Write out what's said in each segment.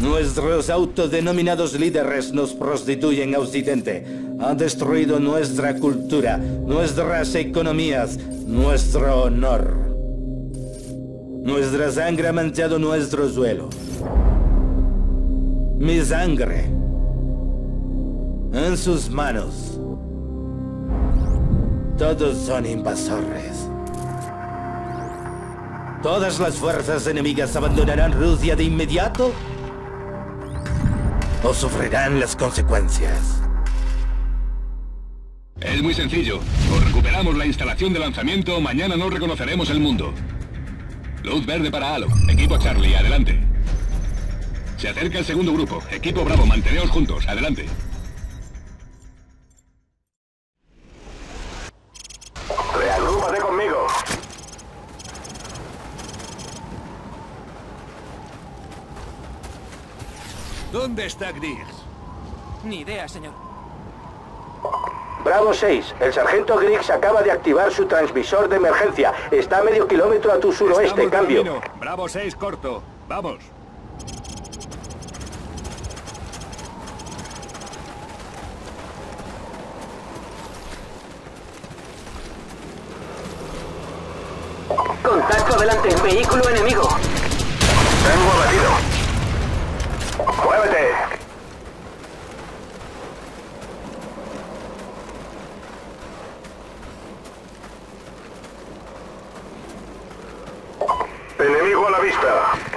Nuestros autodenominados líderes nos prostituyen a Occidente. Han destruido nuestra cultura, nuestras economías, nuestro honor. Nuestra sangre ha manchado nuestro suelo. Mi sangre. En sus manos. Todos son invasores. ¿Todas las fuerzas enemigas abandonarán Rusia de inmediato? ¿O sufrirán las consecuencias? Es muy sencillo. Recuperamos la instalación de lanzamiento, mañana no reconoceremos el mundo. Luz verde para Halo. Equipo Charlie, adelante. Se acerca el segundo grupo. Equipo Bravo, manteneos juntos. Adelante. Ni idea, señor. Bravo 6, el sargento Griggs acaba de activar su transmisor de emergencia. Está a medio kilómetro a tu suroeste, Estamos cambio. camino. Bravo 6, corto. Vamos. Contacto adelante, vehículo enemigo. Tengo abatido. ¡Muévete! Enemigo a vista.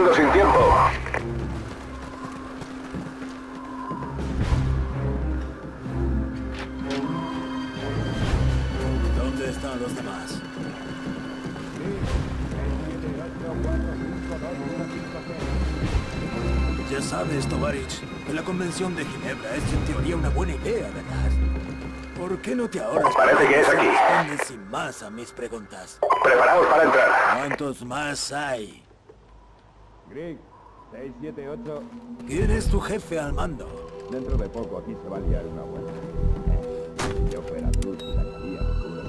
Quedando sin tiempo. ¿Dónde están los demás? Ya sabes, Tovarich, que la Convención de Ginebra es en teoría una buena idea, ¿verdad? ¿Por qué no te ahorras? Parece que es aquí. Sin más a mis preguntas. Preparaos para entrar. ¿Cuántos más hay? Griggs, 678. ¿Quién es tu jefe al mando? Dentro de poco aquí se va a liar una buena. Si yo fuera tú, te sacaría seguro.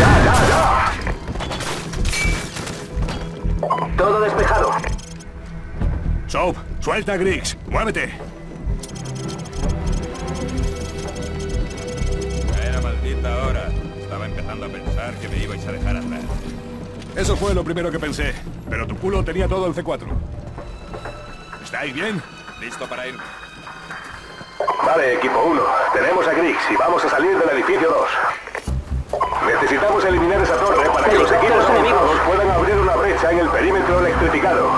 ¡Ya, ya, ya! Todo despejado. Soap, suelta a Griggs. Muévete. Era maldita hora. Estaba empezando a pensar que me ibais a dejar atrás. Eso fue lo primero que pensé. Pero tu culo tenía todo el C4. ¿Estáis bien? Listo para irme. Vale, equipo 1. Tenemos a Griggs y vamos a salir del edificio 2. Necesitamos eliminar esa torre para que los equipos enemigos puedan abrir una brecha en el perímetro electrificado.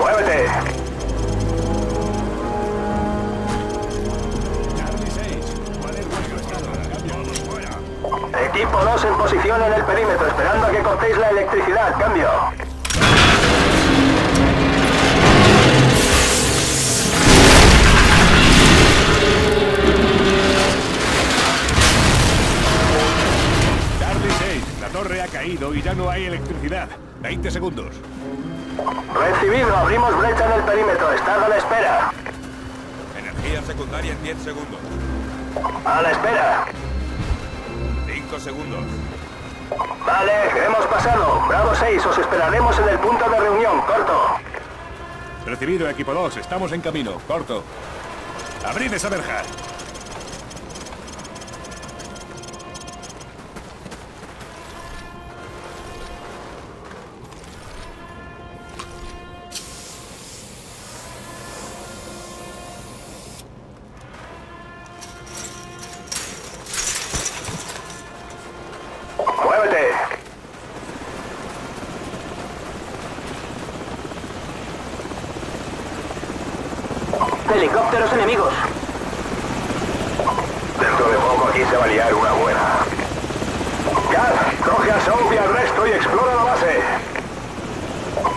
¡Muévete! Equipo 2 en posición en el perímetro, esperando a que cortéis la electricidad. Cambio. Charlie 6. La torre ha caído y ya no hay electricidad. 20 segundos. Recibido, abrimos brecha en el perímetro. Estad a la espera. Energía secundaria en 10 segundos. A la espera. 5 segundos. Vale, hemos pasado. Bravo 6, os esperaremos en el punto de reunión. Corto. Recibido, equipo 2. Estamos en camino. Corto. Abrid esa verja. Helicópteros enemigos. Dentro de poco aquí se va a liar una buena. Kat, coge a Soap y al resto y explora la base.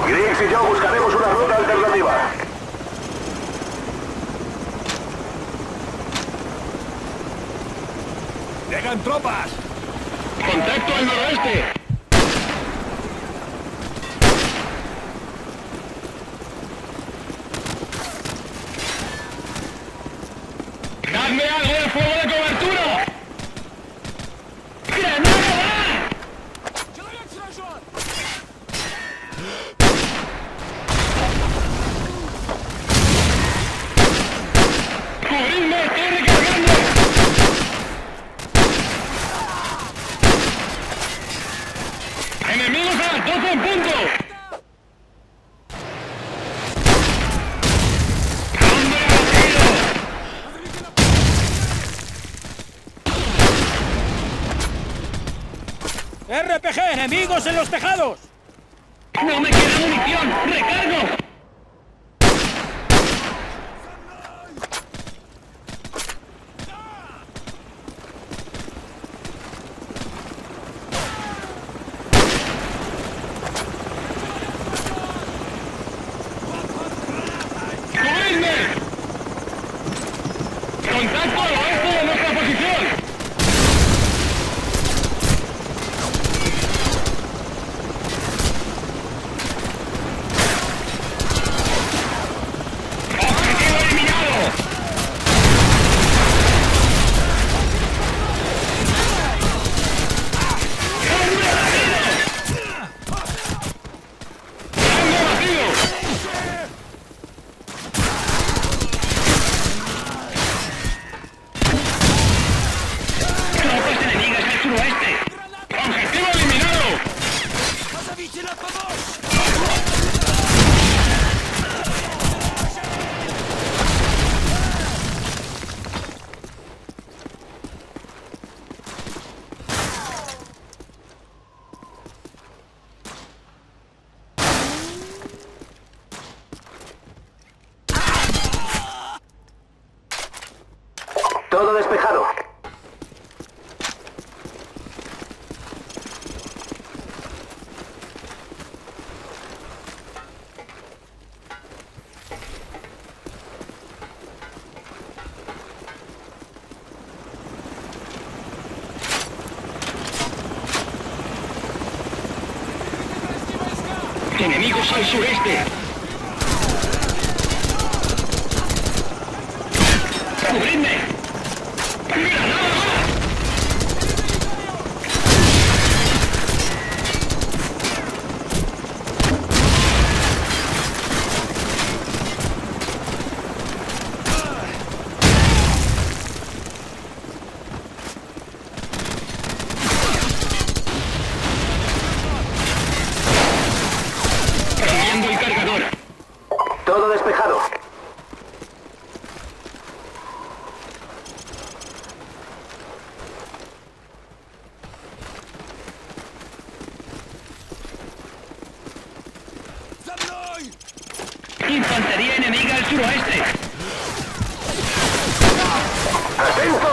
Griggs y yo buscaremos una ruta alternativa. ¡Llegan tropas! ¡Contacto al noroeste! 12 en punto! ¡Hombre! RPG, enemigos en los tejados. ¡No me queda munición! ¡Recargo! ¡Enemigos al sureste! Infantería enemiga al suroeste. ¡Atentos!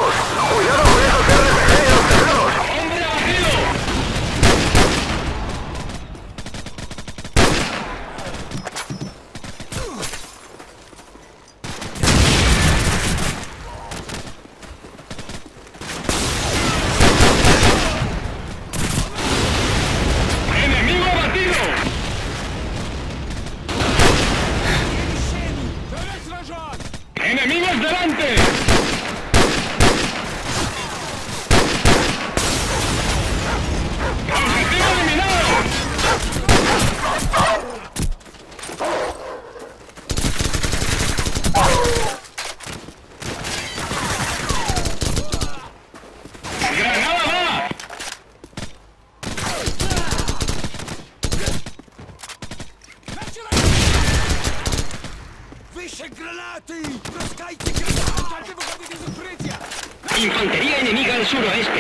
Infantería enemiga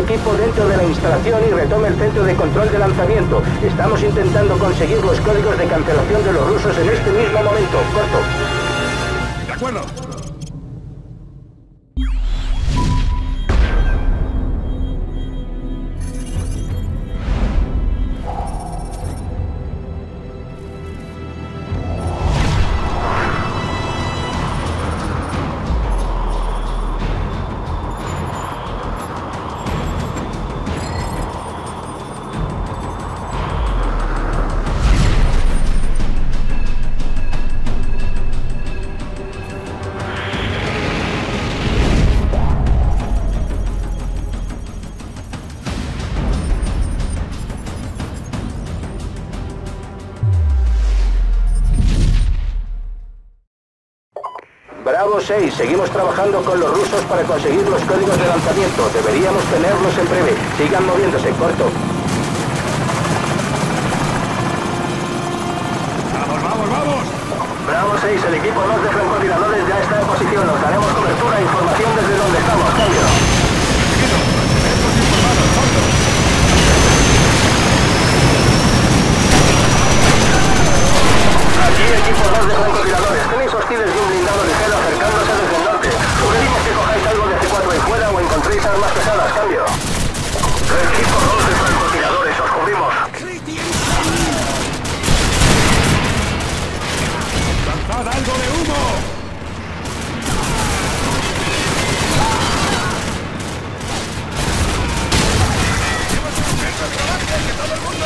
equipo dentro de la instalación y retome el centro de control de lanzamiento. Estamos intentando conseguir los códigos de cancelación de los rusos en este mismo momento. Corto. De acuerdo. Bravo 6, seguimos trabajando con los rusos para conseguir los códigos de lanzamiento. Deberíamos tenerlos en breve. Sigan moviéndose, corto. ¡Vamos, vamos, vamos! Bravo 6, el equipo 2 de francotiradores ya está en posición. Nos daremos cobertura e información desde donde estamos. Cambio. Sakın alır bunu.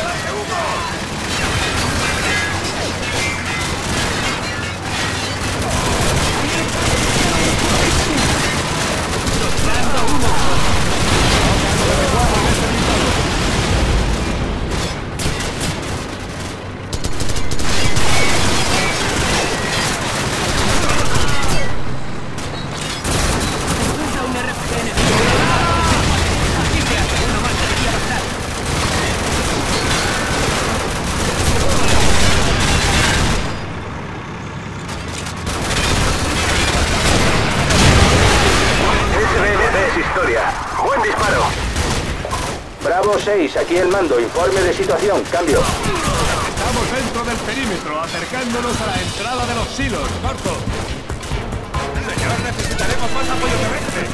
aquí el mando, informe de situación, cambio. Estamos dentro del perímetro, acercándonos a la entrada de los silos, corto. Señor, necesitaremos más apoyo terrestre.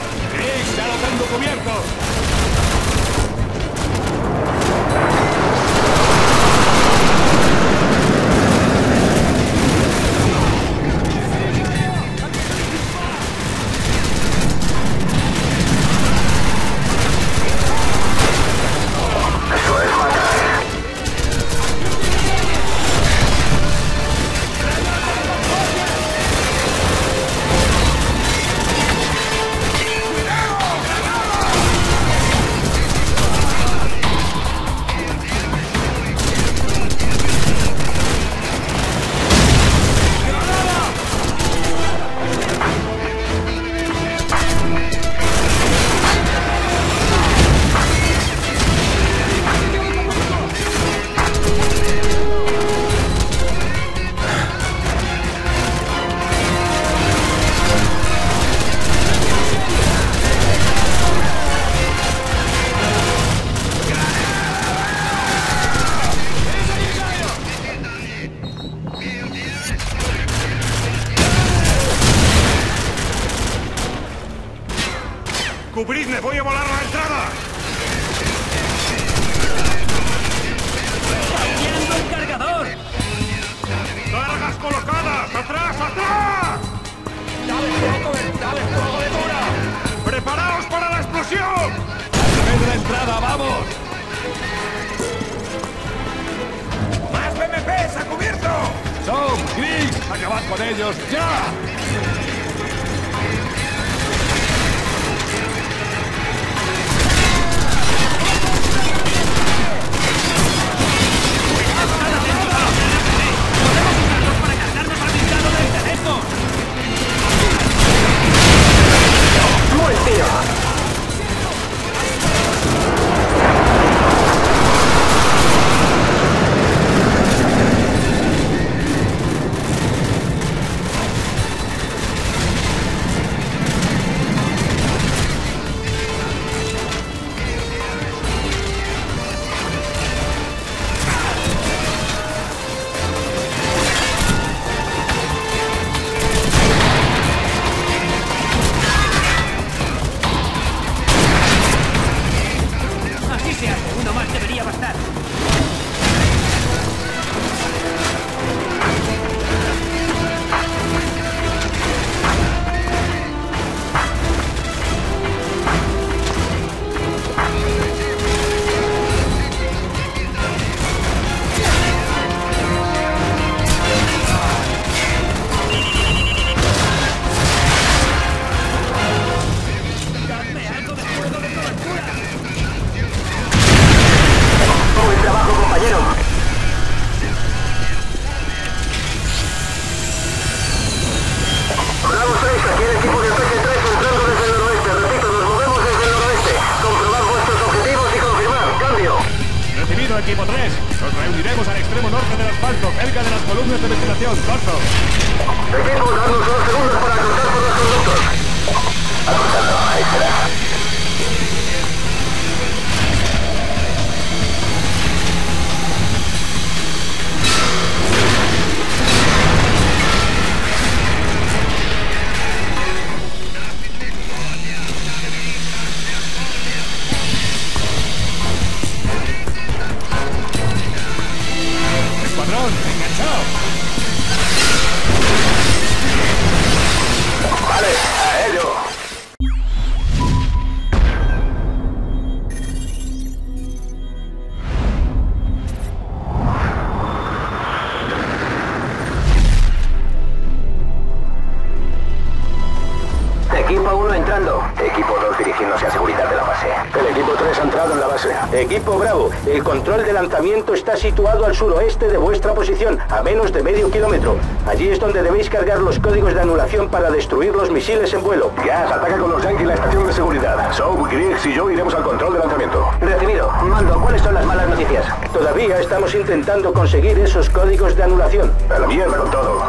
Situado al suroeste de vuestra posición, a menos de medio kilómetro. Allí es donde debéis cargar los códigos de anulación para destruir los misiles en vuelo. Gas, ataca con los Yankees la estación de seguridad. Soap, Griggs y yo iremos al control de lanzamiento. Recibido. Mando, ¿cuáles son las malas noticias? Todavía estamos intentando conseguir esos códigos de anulación. A la mierda con todo.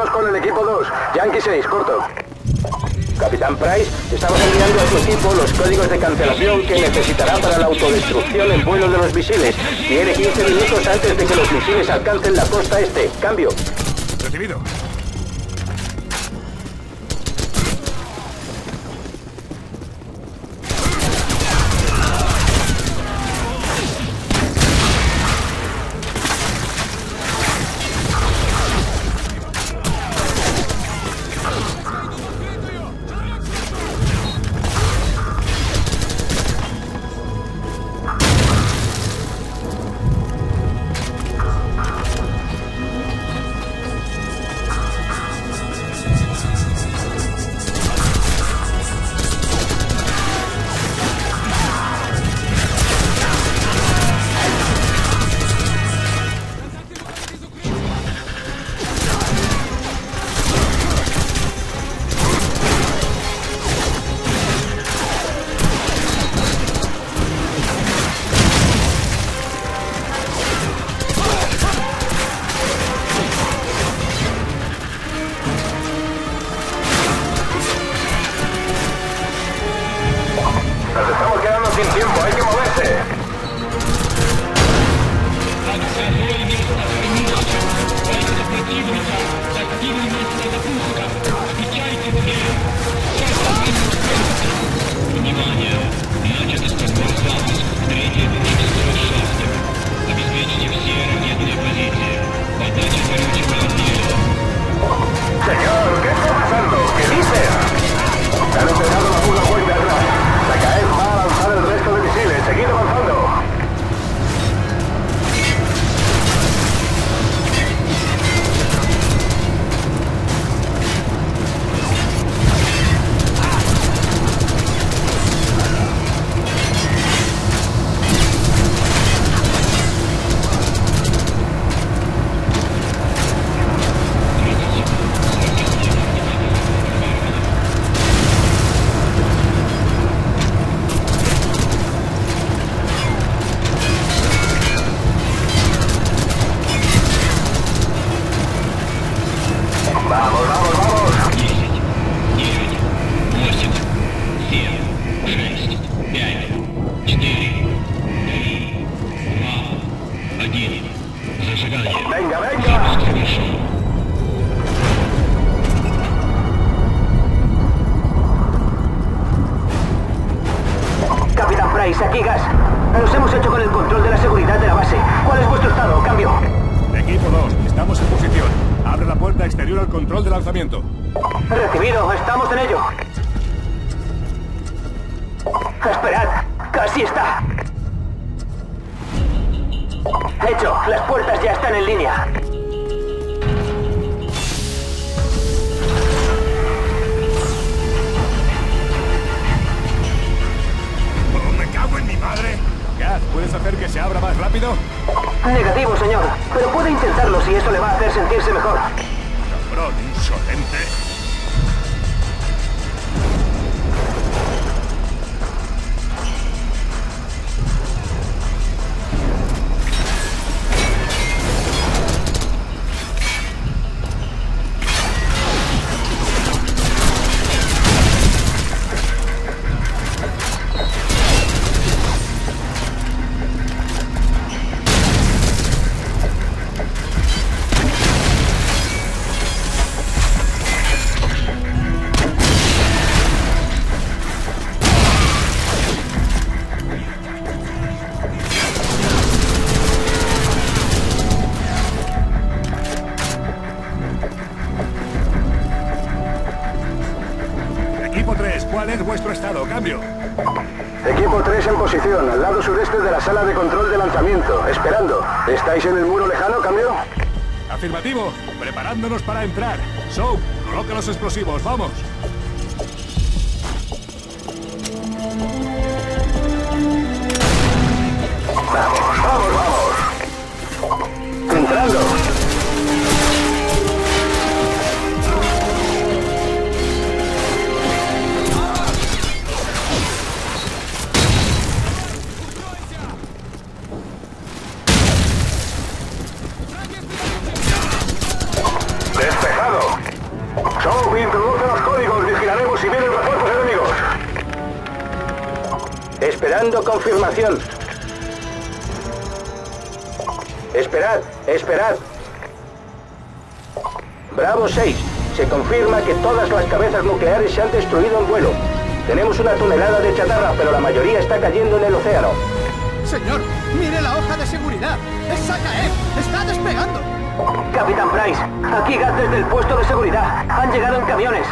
Con el equipo 2. Yankee 6, corto. Capitán Price, estamos enviando a su equipo los códigos de cancelación que necesitará para la autodestrucción en vuelo de los misiles. Tiene 15 minutos antes de que los misiles alcancen la costa este. Cambio. Recibido. Aquí Gas. Nos hemos hecho con el control de la seguridad de la base. ¿Cuál es vuestro estado? Cambio. Equipo 2, estamos en posición. Abre la puerta exterior al control de lanzamiento. Recibido, estamos en ello. Esperad, casi está. Hecho, las puertas ya están en línea. Madre! ¿puedes hacer que se abra más rápido? Negativo, señor. Pero puede intentarlo si eso le va a hacer sentirse mejor. Cabrón, insolente. Afirmativo, preparándonos para entrar. Soap, coloca los explosivos, vamos. Bravo 6. Se confirma que todas las cabezas nucleares se han destruido en vuelo. Tenemos una tonelada de chatarra, pero la mayoría está cayendo en el océano. Señor, mire la hoja de seguridad. ¡Es Sakaev! ¡Está despegando! Capitán Price, aquí Gas desde el puesto de seguridad. Han llegado en camiones.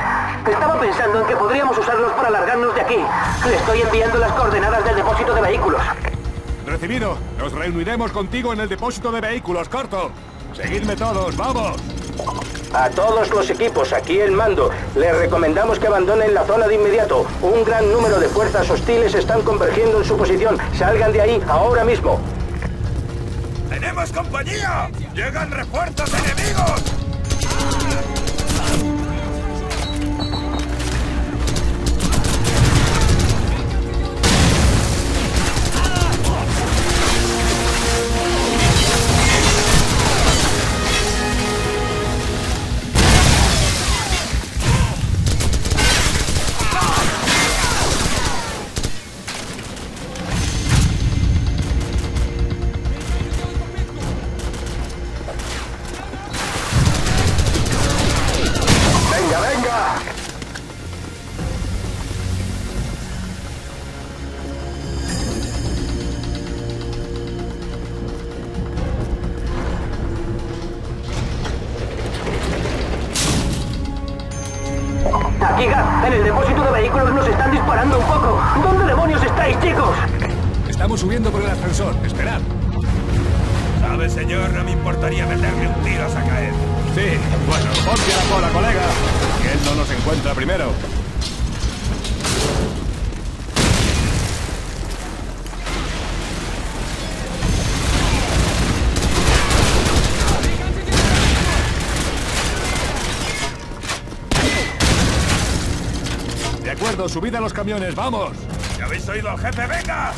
Estaba pensando en que podríamos usarlos para largarnos de aquí. Le estoy enviando las coordenadas del depósito de vehículos. Recibido. Nos reuniremos contigo en el depósito de vehículos, corto. Seguidme todos, vamos. A todos los equipos aquí en mando, les recomendamos que abandonen la zona de inmediato. Un gran número de fuerzas hostiles están convergiendo en su posición. Salgan de ahí ahora mismo. ¡Tenemos compañía! ¡Llegan refuerzos enemigos! Subid a los camiones, vamos. ¿Ya habéis oído al jefe? ¡Venga!